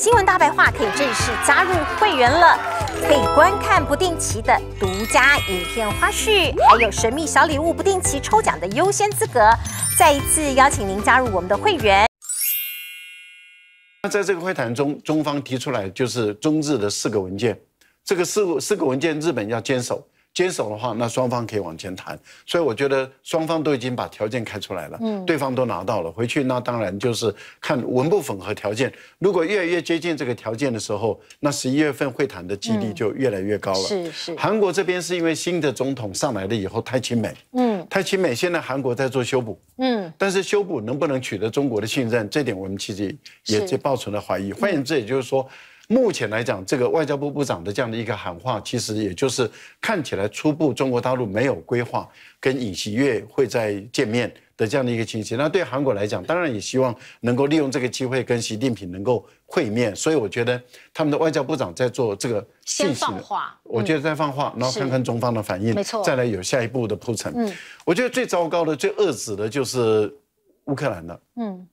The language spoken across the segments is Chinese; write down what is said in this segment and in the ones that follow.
新闻大白话可以正式加入会员了，可以观看不定期的独家影片花絮，还有神秘小礼物不定期抽奖的优先资格。再一次邀请您加入我们的会员。那在这个会谈中，中方提出来就是中日的四个文件，这个四四个文件日本要坚守。坚守的话，那双方可以往前谈。所以我觉得双方都已经把条件开出来了，嗯，对方都拿到了。回去那当然就是看文不符合条件。如果越来越接近这个条件的时候，那十一月份会谈的几率就越来越高了。是是。韩国这边是因为新的总统上来了以后太亲美，嗯，太亲美。现在韩国在做修补，嗯，但是修补能不能取得中国的信任，这点我们其实也也抱存了怀疑。换言之，也就是说。目前来讲，这个外交部部长的这样的一个喊话，其实也就是看起来初步中国大陆没有规划跟尹锡悦会在见面的这样的一个情形。那对韩国来讲，当然也希望能够利用这个机会跟习近平能够会面。所以我觉得他们的外交部长在做这个先放话，我觉得在放话，然后看看中方的反应，没错，再来有下一步的铺陈。嗯，我觉得最糟糕的、最恶质的就是乌克兰了。嗯，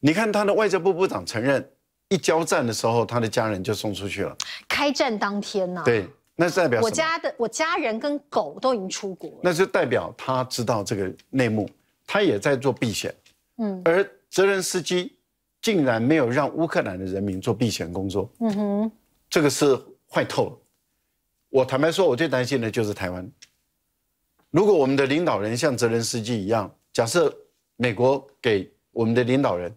你看他的外交部部长承认。一交战的时候，他的家人就送出去了。开战当天呢？对，那代表我家的我家人跟狗都已经出国。那就代表他知道这个内幕，他也在做避险。嗯，而泽连斯基竟然没有让乌克兰的人民做避险工作。嗯哼，这个是坏透了。我坦白说，我最担心的就是台湾。如果我们的领导人像泽连斯基一样，假设美国给我们的领导人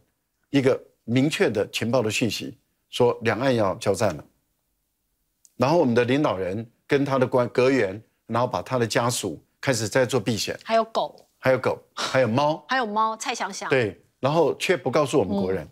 一个。明确的情报的讯息说两岸要交战了，然后我们的领导人跟他的官阁员，然后把他的家属开始在做避险，还有狗，还有狗，还有猫，还有猫，蔡祥祥对，然后却不告诉我们国人，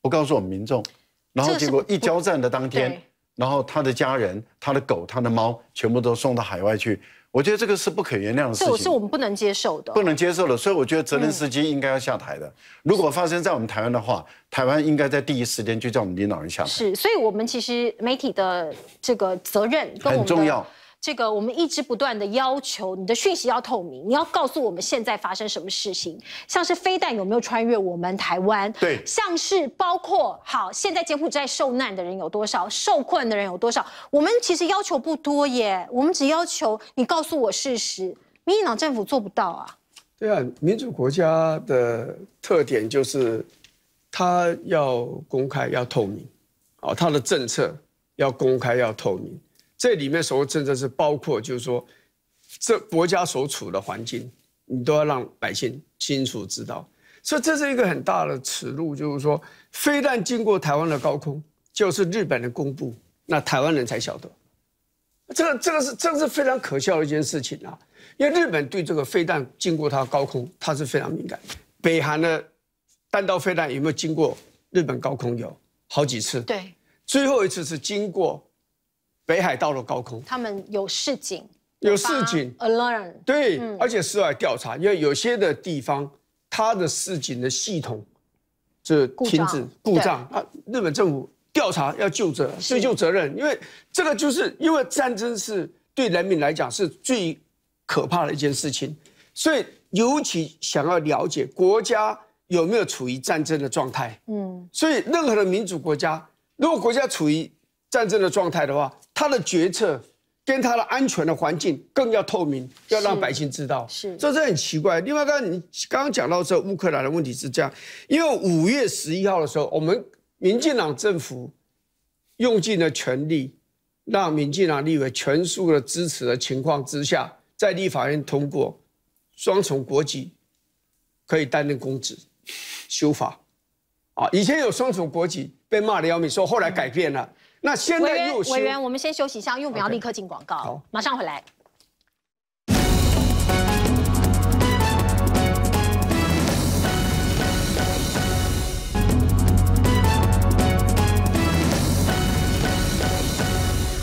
不告诉我们民众，然后结果一交战的当天，然后他的家人、他的狗、他的猫全部都送到海外去。我觉得这个是不可原谅的事情，是我们不能接受的，不能接受的。所以我觉得泽连斯基应该要下台的。如果发生在我们台湾的话，台湾应该在第一时间就叫我们领导人下台。是，所以我们其实媒体的这个责任很重要。这个我们一直不断的要求你的讯息要透明，你要告诉我们现在发生什么事情，像是飞弹有没有穿越我们台湾，对，像是包括好现在柬埔寨受难的人有多少，受困的人有多少，我们其实要求不多耶，我们只要求你告诉我事实，民进党政府做不到啊。对啊，民主国家的特点就是它要公开要透明，啊，它的政策要公开要透明。这里面所谓政策是包括，就是说，这国家所处的环境，你都要让百姓清楚知道。所以这是一个很大的耻辱，就是说，飞弹经过台湾的高空，就是日本的公布，那台湾人才晓得。这个这个是这个是非常可笑的一件事情啊！因为日本对这个飞弹经过它高空，它是非常敏感。北韩的弹道飞弹有没有经过日本高空？有好几次。对，最后一次是经过。北海道的高空，他们有示警，有示警，alert，对，而且室外调查，因为有些的地方，它的示警的系统是停止故障。啊，日本政府调查要就责，追究责任，因为这个就是因为战争是对人民来讲是最可怕的一件事情，所以尤其想要了解国家有没有处于战争的状态，嗯，所以任何的民主国家，如果国家处于战争的状态的话，他的决策跟他的安全的环境更要透明，要让百姓知道。是，这是很奇怪。另外，刚刚你刚刚讲到这乌克兰的问题是这样，因为五月十一号的时候，我们民进党政府用尽了全力，让民进党立委全数的支持的情况之下，在立法院通过双重国籍可以担任公职修法。啊，以前有双重国籍被骂的要命，说后来改变了。那现在又委员，我们先休息一下，因为我们要立刻进广告。好，马上回来。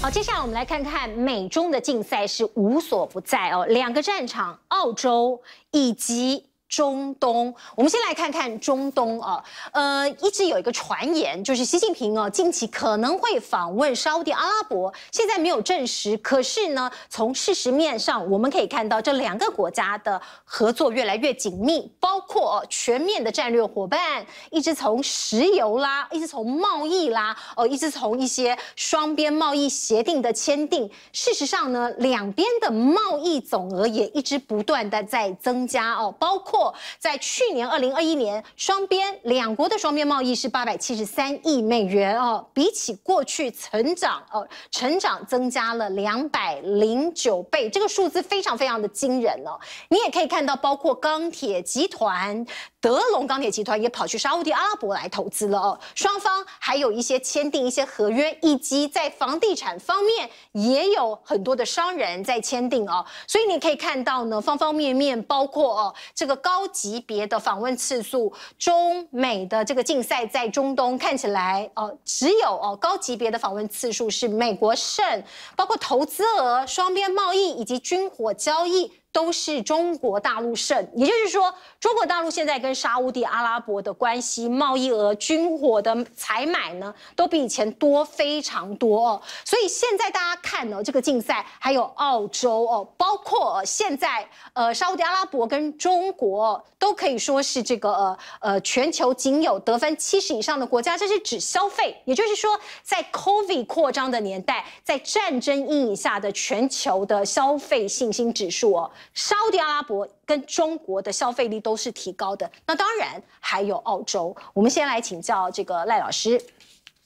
好，接下来我们来看看美中的竞赛是无所不在哦，两个战场，澳洲以及中东，我们先来看看中东啊，呃，一直有一个传言，就是习近平哦，近期可能会访问沙地阿拉伯，现在没有证实。可是呢，从事实面上，我们可以看到这两个国家的合作越来越紧密，包括全面的战略伙伴，一直从石油啦，一直从贸易啦，哦，一直从一些双边贸易协定的签订。事实上呢，两边的贸易总额也一直不断的在增加哦，包括在去年二零二一年，双边两国的双边贸易是八百七十三亿美元哦，比起过去成长哦，成长增加了两百零九倍，这个数字非常非常的惊人哦。你也可以看到，包括钢铁集团。德隆钢铁集团也跑去沙地阿拉伯来投资了哦，双方还有一些签订一些合约，以及在房地产方面也有很多的商人在签订哦，所以你可以看到呢，方方面面包括哦这个高级别的访问次数，中美的这个竞赛在中东看起来哦，只有哦高级别的访问次数是美国胜，包括投资额、双边贸易以及军火交易。都是中国大陆胜，也就是说，中国大陆现在跟沙地阿拉伯的关系、贸易额、军火的采买呢，都比以前多非常多哦。所以现在大家看呢，这个竞赛还有澳洲哦，包括现在呃沙地阿拉伯跟中国都可以说是这个呃呃全球仅有得分七十以上的国家，这是指消费，也就是说，在 COVID 扩张的年代，在战争阴影下的全球的消费信心指数哦。沙特阿拉伯跟中国的消费力都是提高的，那当然还有澳洲。我们先来请教这个赖老师。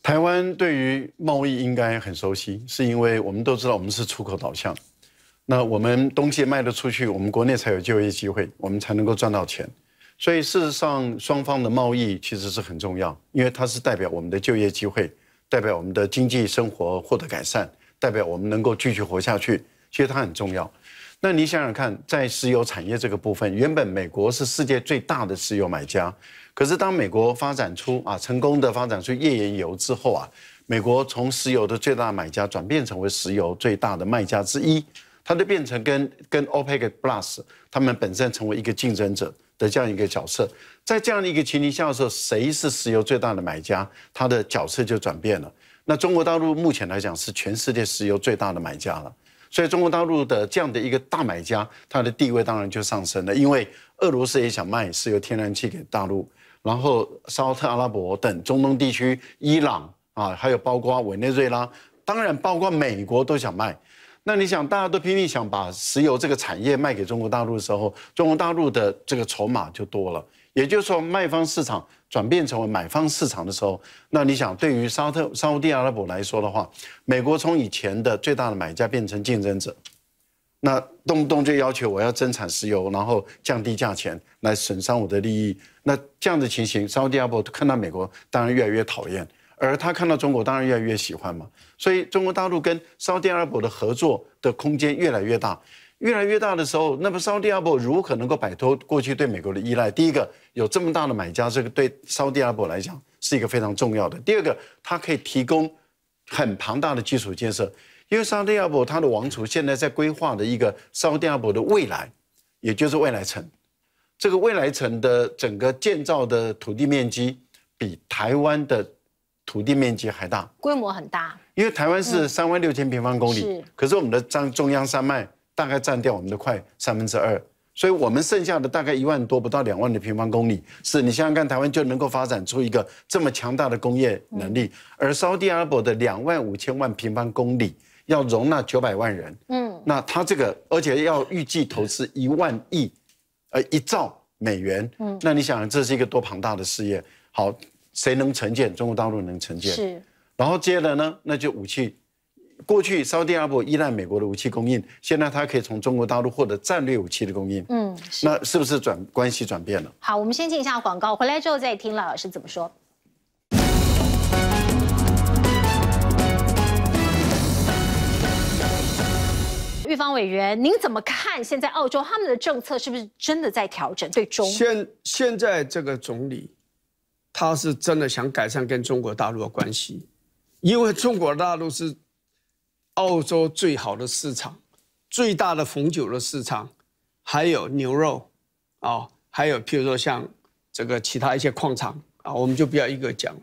台湾对于贸易应该很熟悉，是因为我们都知道我们是出口导向，那我们东西卖得出去，我们国内才有就业机会，我们才能够赚到钱。所以事实上，双方的贸易其实是很重要，因为它是代表我们的就业机会，代表我们的经济生活获得改善，代表我们能够继续活下去。其实它很重要。那你想想看，在石油产业这个部分，原本美国是世界最大的石油买家，可是当美国发展出啊成功的发展出页岩油之后啊，美国从石油的最大买家转变成为石油最大的卖家之一，它就变成跟跟 OPEC Plus 他们本身成为一个竞争者的这样一个角色。在这样的一个情形下的时候，谁是石油最大的买家，它的角色就转变了。那中国大陆目前来讲是全世界石油最大的买家了。所以中国大陆的这样的一个大买家，它的地位当然就上升了。因为俄罗斯也想卖石油天然气给大陆，然后沙特阿拉伯等中东地区、伊朗啊，还有包括委内瑞拉，当然包括美国都想卖。那你想，大家都拼命想把石油这个产业卖给中国大陆的时候，中国大陆的这个筹码就多了。也就是说，卖方市场转变成为买方市场的时候，那你想，对于沙特、沙地阿拉伯来说的话，美国从以前的最大的买家变成竞争者，那动不动就要求我要增产石油，然后降低价钱来损伤我的利益，那这样的情形，沙地阿拉伯看到美国当然越来越讨厌，而他看到中国当然越来越喜欢嘛。所以，中国大陆跟沙地阿拉伯的合作的空间越来越大。越来越大的时候，那么沙特阿拉伯如何能够摆脱过去对美国的依赖？第一个，有这么大的买家，这个对沙特阿拉伯来讲是一个非常重要的。第二个，它可以提供很庞大的基础建设，因为沙特阿拉伯它的王储现在在规划的一个沙特阿拉伯的未来，也就是未来城。这个未来城的整个建造的土地面积比台湾的土地面积还大，规模很大。因为台湾是三万六千平方公里，可是我们的中中央山脉。大概占掉我们的快三分之二，所以我们剩下的大概一万多不到两万的平方公里，是你想想看，台湾就能够发展出一个这么强大的工业能力。而沙特阿拉伯的两万五千万平方公里要容纳九百万人，嗯，那它这个而且要预计投资一万亿，呃一兆美元，嗯，那你想这是一个多庞大的事业？好，谁能承建？中国大陆能承建？是，然后接着呢，那就武器。过去沙特阿拉伯依赖美国的武器供应，现在它可以从中国大陆获得战略武器的供应。嗯，那是不是转关系转变了？好，我们先进一下广告，回来之后再听赖老师怎么说。玉芳委员，您怎么看现在澳洲他们的政策是不是真的在调整？对中现现在这个总理，他是真的想改善跟中国大陆的关系，因为中国大陆是。澳洲最好的市场，最大的红酒的市场，还有牛肉，啊，还有譬如说像这个其他一些矿场啊，我们就不要一个讲了。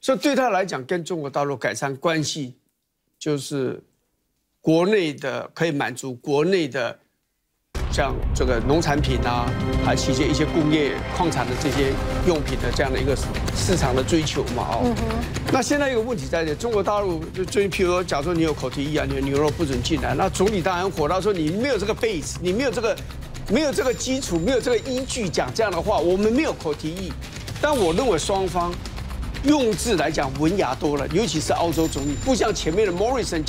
所以对他来讲，跟中国大陆改善关系，就是国内的可以满足国内的。像这个农产品啊，还有一些一些工业矿产的这些用品的这样的一个市场的追求嘛，哦，那现在一个问题在这，中国大陆就最近，譬如说，假如说你有口蹄疫啊，你的牛肉不准进来，那总理当然火，他说你没有这个 base，你没有这个没有这个基础，没有这个依据讲这样的话，我们没有口蹄疫，但我认为双方用字来讲文雅多了，尤其是澳洲总理，不像前面的 Morrison。